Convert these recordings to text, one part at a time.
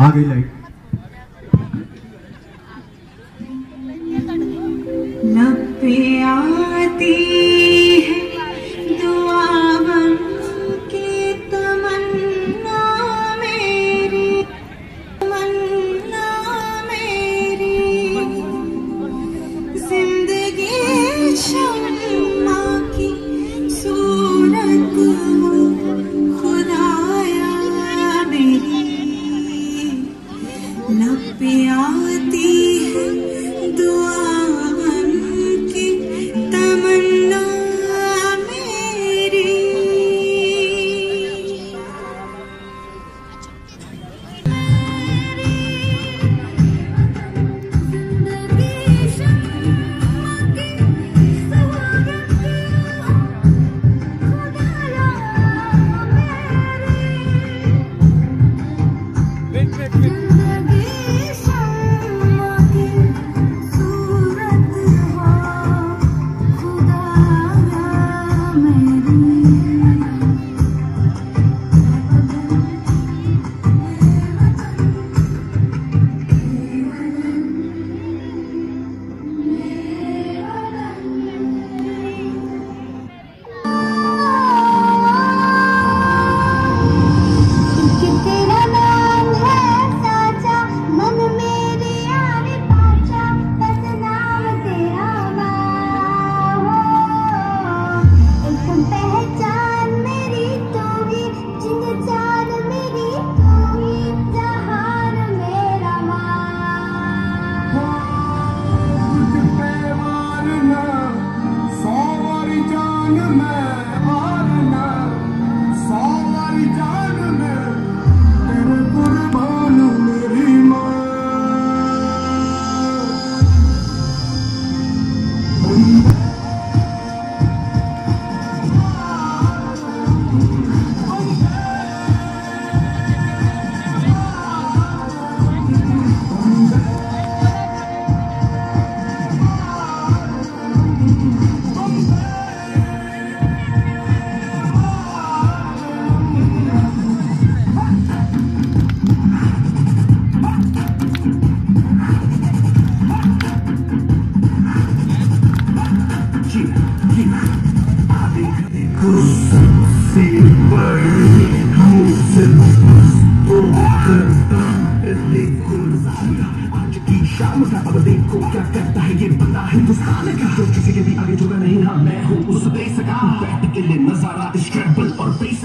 आ गई लाइट लपे आती you. शाम का अब देखो क्या करता है ये बंदा हिंदुस्तान का जो किसी के भी आगे झुका नहीं हाँ मैं हूँ उस देश का बैठ के लिए नज़ारा स्ट्रैपल और बेस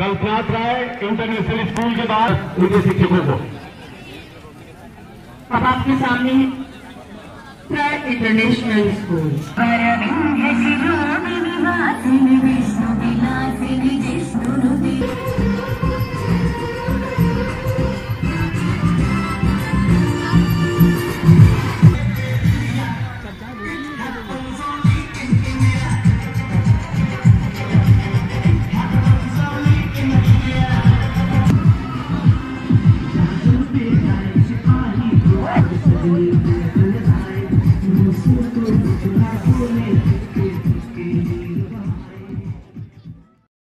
कल्पनाथ राय इंटरनेशनल स्कूल के बाद उनके शिक्षकों को। अब आपके सामने प्राय इंटरनेशनल स्कूल